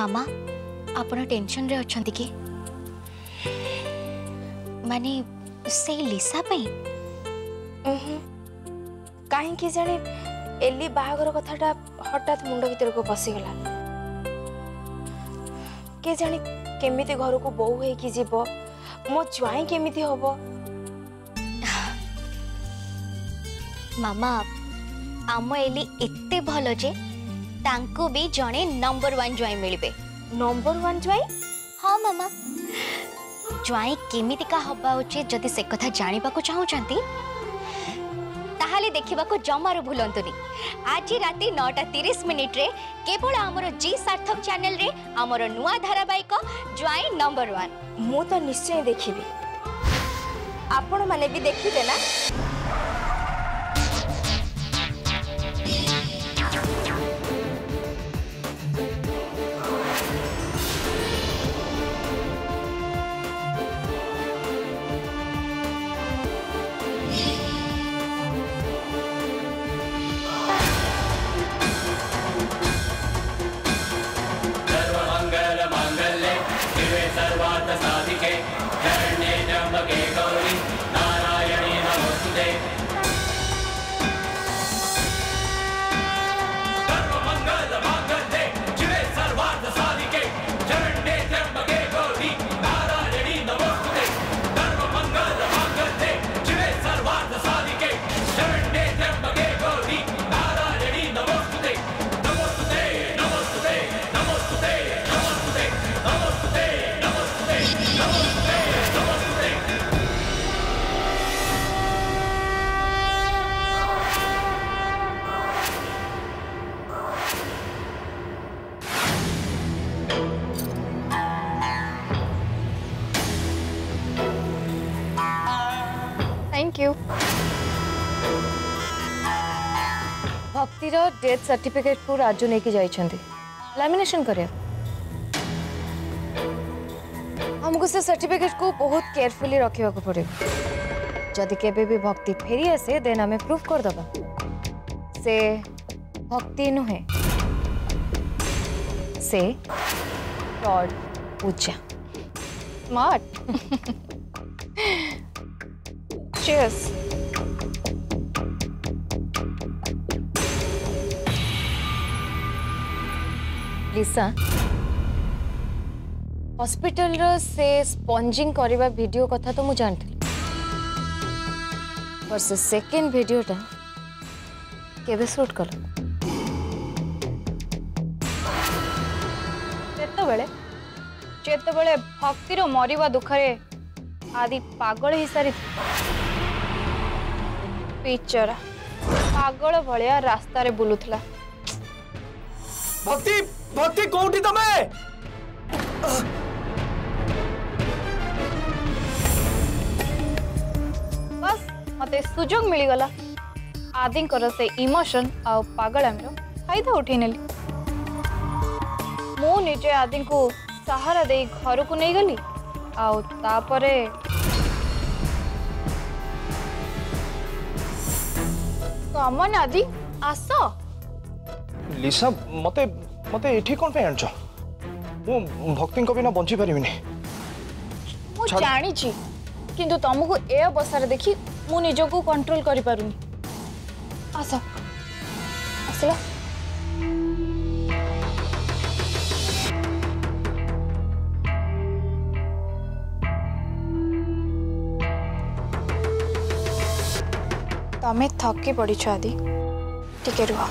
ମାମା ଆପଣ ଟେନସନରେ ଅଛନ୍ତି କି ମାନେ ସେଇ ଲିସା ପାଇଁ କାହିଁକି ଜାଣେ ଏଲି ବାହାଘର କଥାଟା ହଠାତ୍ ମୁଣ୍ଡ ଭିତରକୁ ପଶିଗଲା କେ ଜାଣେ କେମିତି ଘରକୁ ବୋଉ ହେଇକି ଯିବ ମୋ ଜ୍ୱାଇଁ କେମିତି ହବ ମାମା ଆମ ଏଲି ଏତେ ଭଲ ଯେ ତାଙ୍କୁ ବି ଜଣେ ନମ୍ବର ୱାନ୍ ଜ୍ୱାଇଁ ମିଳିବେ ନମ୍ବର ୱାନ୍ ଜ୍ୱାଇଁ ହଁ ମାମା ଜ୍ୱାଇଁ କେମିତିକା ହେବା ଉଚିତ ଯଦି ସେ କଥା ଜାଣିବାକୁ ଚାହୁଁଛନ୍ତି ତାହେଲେ ଦେଖିବାକୁ ଜମାରୁ ଭୁଲନ୍ତୁନି ଆଜି ରାତି ନଅଟା ତିରିଶ ମିନିଟ୍ରେ କେବଳ ଆମର ଜି ସାର୍ଥକ ଚ୍ୟାନେଲରେ ଆମର ନୂଆ ଧାରାବାହିକ ଜ୍ୱାଇଁ ନମ୍ବର ୱାନ୍ ମୁଁ ତ ନିଶ୍ଚୟ ଦେଖିବି ଆପଣମାନେ ବି ଦେଖିବେ ନା व्यक्तिर डेथ सर्टिफिकेट को राजू नहीं जाती लामेसन कर से सर्टिफिकेट को बहुत केयरफुली रखा पड़े जदि के भक्ति फेरी आसे देन आम प्रूफ करदे से भक्ति नुहे से फ्रड पूजा smart Cheers. Please sir hospital से स्पॉन्जिंग करिवा वीडियो कथा तो मु जानथि पर से सेकंड वीडियो टा केबे शूट कलो ସେତେବେଳେ ଯେତେବେଳେ ଭକ୍ତିର ମରିବା ଦୁଃଖରେ ଆଦି ପାଗଳ ହେଇସାରି ପିଚରା ପାଗଳ ଭଳିଆ ରାସ୍ତାରେ भक्ति भक्ति कौटी तमें तो बस मते सुजोग मिली गला आदि से इमोशन आ पागल हमरो फायदा उठी नेली मु निजे आदि को सहारा दे घर को नहीं गली आ तापरे कॉमन आदि आसो लिसा मते मते एठी कोन पे भक्ति को बिना बंची परिमिने मु जानी ए अवसर देखि मु निजो कंट्रोल करि तमें थकी पड़ी आदि टिके रुआ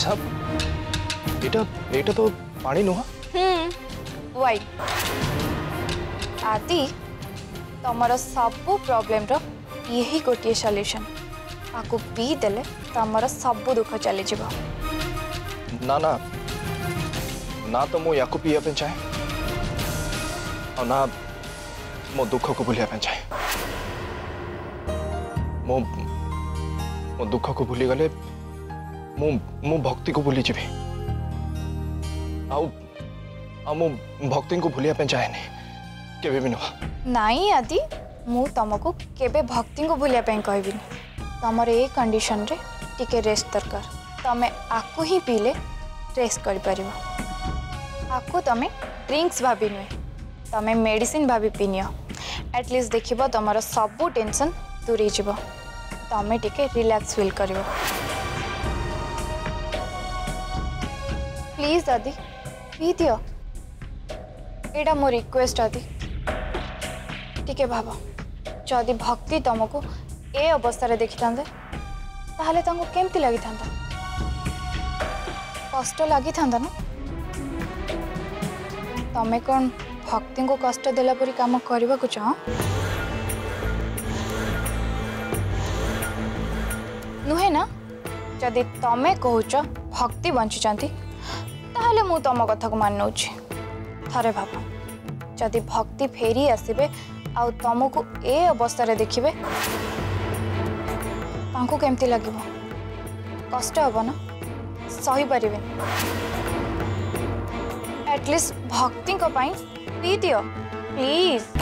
साहब बेटा बेटा तो पानी नुहा हम्म वही आदि तमर सबु प्रॉब्लम रो यही गोटे सॉल्यूशन आकु पी देले तमर सबु दुख चली जीव ना ना ना तो मु याकु पीया पे चाहे और ना मो दुख को भूल पे चाहे मो मो दुख को भूली गले मु भक्ति को भूली जी आक्ति भूलिया चाहे भी नुह नाई आदि मुमको केवे भक्ति को भूलिया कह तुम ये कंडीशन रे टिके रेस्ट दरकार तुम आपको ही पीले रेस्ट कर तुम ड्रिंक्स भाभी नुहे तुम मेडिसीन भाभी पी नियो एटलिस्ट देख तुम सब टेनस दूरे जीव तुम टिके रिल्क्स फिल कर प्लीज दादी पी दियो एटा मो रिक्वेस्ट दादी टे भाव जदि भक्ति तुमको ए अवस्था देखी था ताहले तांको केमती लगी था कष्ट लगी था ना तुम्हें कौन भक्ति को कष्ट देला परी काम करने को चाह नुहे ना जदि तुम्हें कह भक्ति बंची ताहले मु तुम कथा को मान नौ थे भाव जदि भक्ति फेरी आसबे को ए अवस्था देखिए कमती लगे कष्ट ना सही पारे एटलिस्ट भक्ति पी दि प्लीज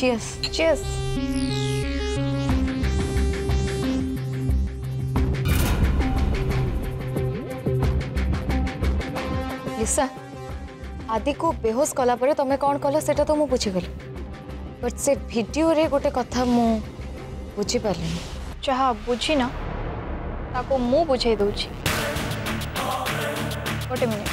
Cheers. Cheers. लिसा आदि को बेहोश कला पर तुम्हें कौन कल तो से तो मुझे बुझीगल बट से भिडियो गोटे कथा मु बुझीपार बुझी ना ताको मु बुझे दूची गोटे minute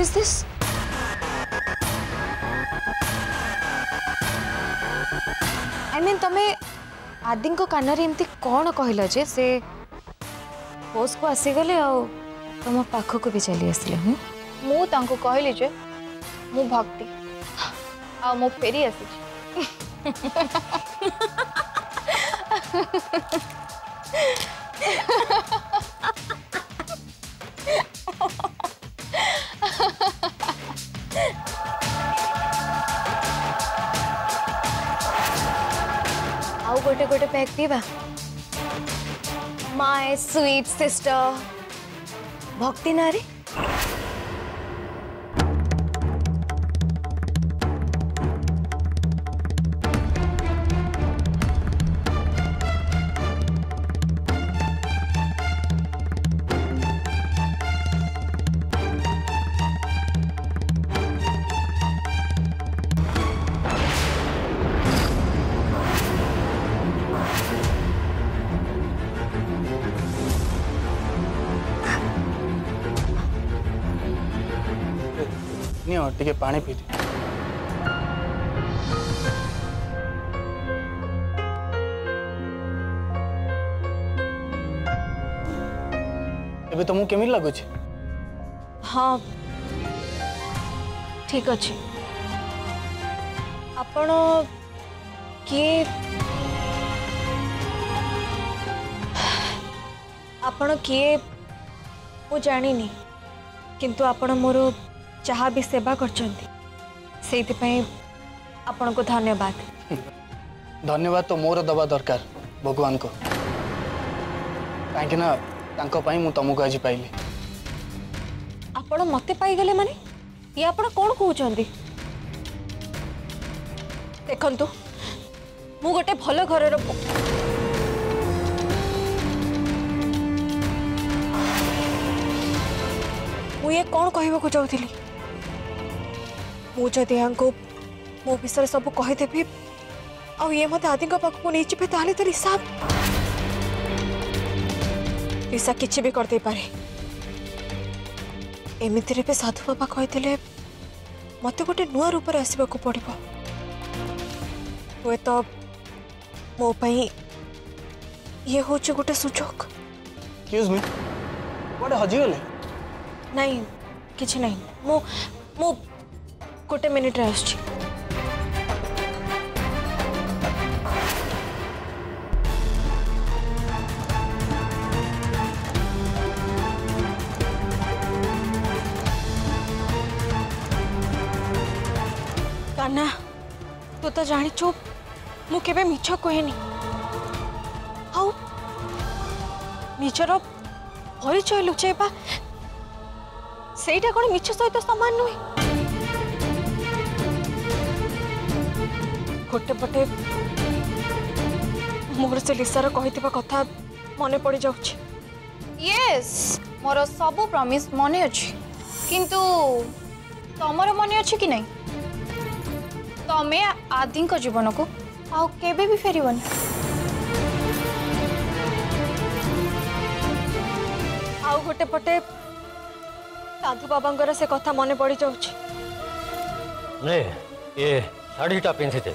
is this? I mean, तमे आदि को कान इम्ती एमती कौन कहल जे से पोस को आसी गले आ तुम पाख को भी चली आसले हूं मु तांको कहली जे मु भक्ति आ मु फेरी आसी Ha ha ha ha! गोटे गोटे पैक पीवा माय स्वीट सिस्टर भक्ति नारी टिके पानी पी तो मुँह क्या मिल लगूँ हाँ ठीक अच्छे अपनो की अपनो की वो जानी नहीं किंतु अपनो मोरो जहाँ भी सेवा कर धन्यवाद धन्यवाद तो मोर दवा दरकार भगवान को कहीं मु तुमको आज पाइली आपण मत पाईगले माने ये आप कौन कहते देखु मु गोटे भल घर मुझे कौन कहवाक चाहूली पूजा मो विषय सब कहीदेवि ये मत आदि पाक नहीं जी तो ईशा ईशा किसी एमती रे साधु बाबा कही मत गोटे नुआ रूप आसवाक पड़ो हे तो मोपाई ये हूँ गोटे सुजोग नहीं किसी गोटे मिनिट्रे आसुची କାହ୍ନା ତୁ ତ ଜାଣିଛୁ ମୁଁ କେବେ ମିଛ କୁହେନି ଆଉ ନିଜର ପରିଚୟ ଲୁଚାଇବା ସେଇଟା କ'ଣ ମିଛ ସହିତ ସମାନ ନୁହେଁ ଗୋଟେ ପଟେ ମୋର ସେ ଲିସାର କହିଥିବା କଥା ମନେ ପଡ଼ିଯାଉଛି ୟେସ୍ ମୋର ସବୁ ପ୍ରମିସ୍ ମନେ ଅଛି କିନ୍ତୁ ତମର ମନେ ଅଛି କି ନାହିଁ ତମେ ଆଦିଙ୍କ ଜୀବନକୁ ଆଉ କେବେ ବି ଫେରିବନି ଆଉ ଗୋଟେ ପଟେ ସାଧୁ ବାବାଙ୍କର ସେ କଥା ମନେ ପଡ଼ିଯାଉଛି ଶାଢ଼ୀଟା ପିନ୍ଧିଦେ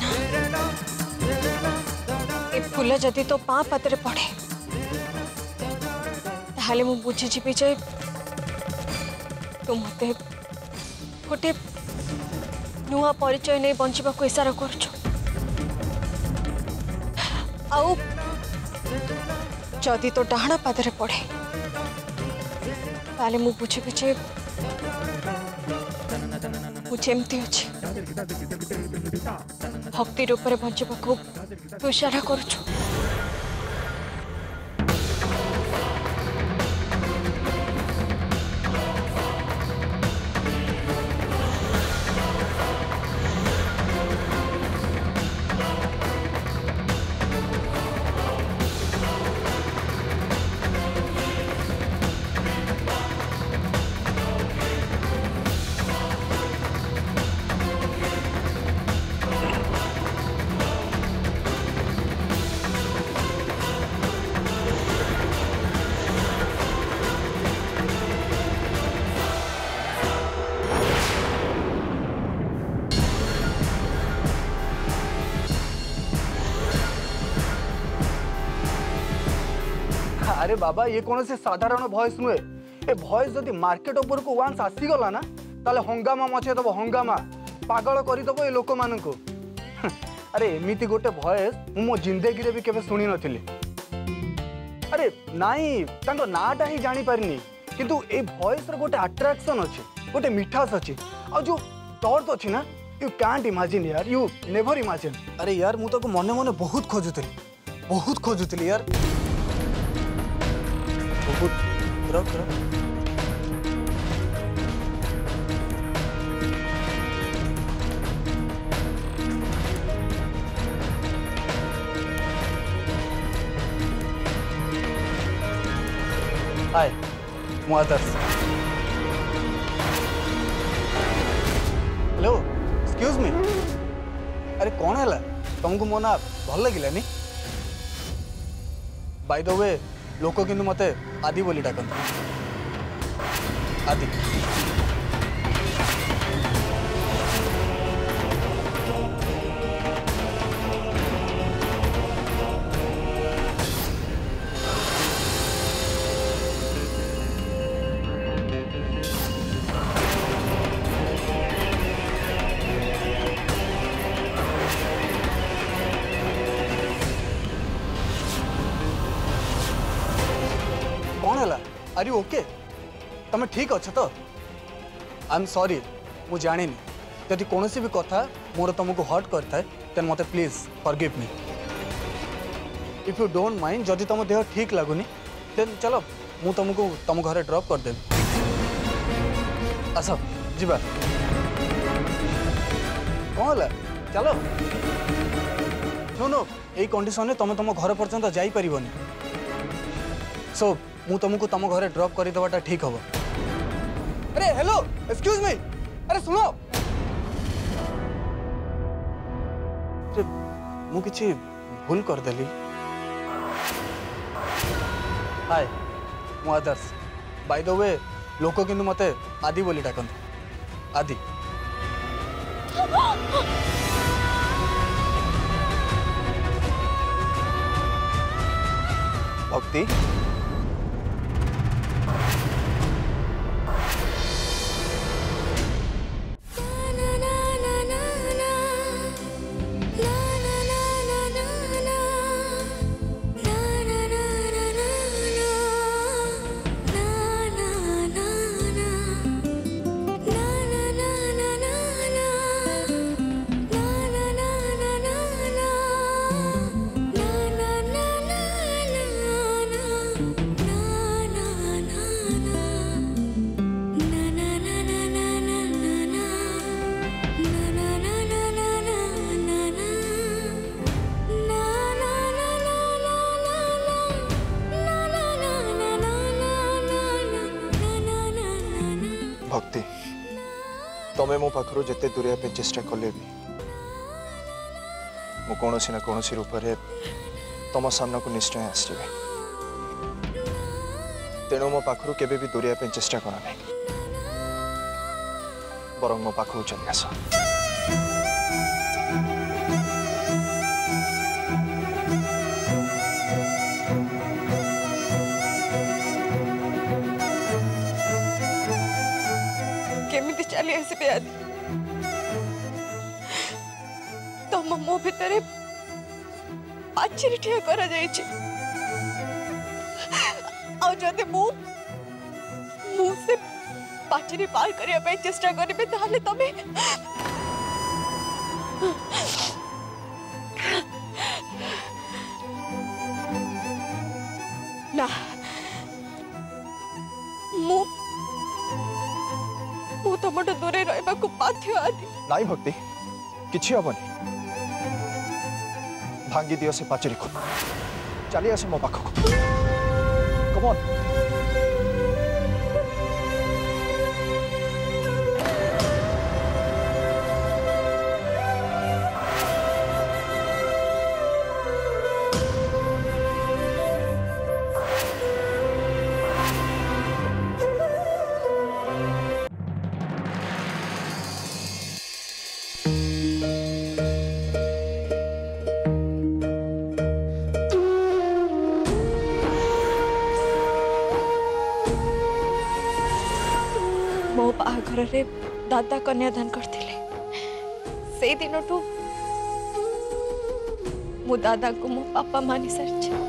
ना ए जदि तो पा पदर पड़े ताहले मु बुझी जी बिजय तो मते कोटे नुवा परिचय नै बंचिबा को इशारा करछु आउ जदि तो डाणा पतरे पड़े ताहले मु बुझी बिजय ভক্তির উপরে বঞ্চবাকে তুষারা করছো আরে বাবা ইয়ে কোণী সাধারণ ভয়েস নুহে এ ভয়েস যদি মার্কেট উপরক ওয়ান্স আসিগলা না তাহলে হঙ্গামা মচাইদেব হঙ্গামা পাগল করিদেব এ লোক মানুষ আরে এমিতি গোটে ভয়েস মু মো জিন্দগিরে বি কেবে শুনি নথিলি আরে নাই তাঙ্ক নাটা হি জানি পারিনি কিন্তু এই ভয়েসর গোটে আট্রাকশন অছে গোটে মিঠাস অছে আর যে টর্চ অছে না यू कैंट इमाजिन यार यू नेवर इमाजिन अरे यार मुझे मन मन बहुत खोजुली बहुत खोजुली यार get out, get out. Hello excuse me अरे कौन है तुमको मोना भल लगे बाय द वे लोक कि मत आदि बोली डाक आदि यू ओके तुम ठीक अच तो आई एम सरी मु जानी जदि कौन भी कथा मोर तुमको हर्ट करें देन मत please forgive me if you don't mind जदि तुम देह ठीक लगुनि देन चलो मु तुमको तुम घर ड्रप करदे आस जा कौन चलो ଶୁଣୁ ଏଇ तुम तुम घर पर्यटन ପର୍ଯ୍ୟନ୍ତ ଯାଇପାରିବନି ସୋ मु तुमको तो तुम घर ड्रप कर देवाटा ठीक हम अरे हेलो एक्सक्यूज मी अरे सुनो अरे मु किछि भूल कर देली हाय मु आदर्श बाय द वे लोक किंतु मते आदि बोली टाकन आदि भक्ति okay. ତମେ ମୋ ପାଖରୁ ଯେତେ ଦୂରେଇବା ପାଇଁ ଚେଷ୍ଟା କଲେ ବି ମୁଁ କୌଣସି ନା କୌଣସି ରୂପରେ ତମ ସାମ୍ନାକୁ ନିଶ୍ଚୟ ଆସିଯିବି ତେଣୁ ମୋ ପାଖରୁ କେବେ ବି ଦୂରେଇବା ପାଇଁ ଚେଷ୍ଟା କର ନାହିଁ ବରଂ ମୋ ପାଖକୁ ଚାଲି ଆସ मेरे ऐसे प्यार दे तो मम्मो भितरे अच्छी ठिया करा जाए ची आज जाते मुँह मुँह से पाचनी पाल करिया पे चिस्टा करिये ताले तमे तो মোটো দূরে রইবা কো পাতিয়া আদি নাই ভক্তে কিছে হবে না ভাঙ্গি দিও সে পাচরিকো চলি আসি ম পাখো গো মন रे दादा कन्यादान करथिले से दिन मो दादा को मो बापा मानि सारी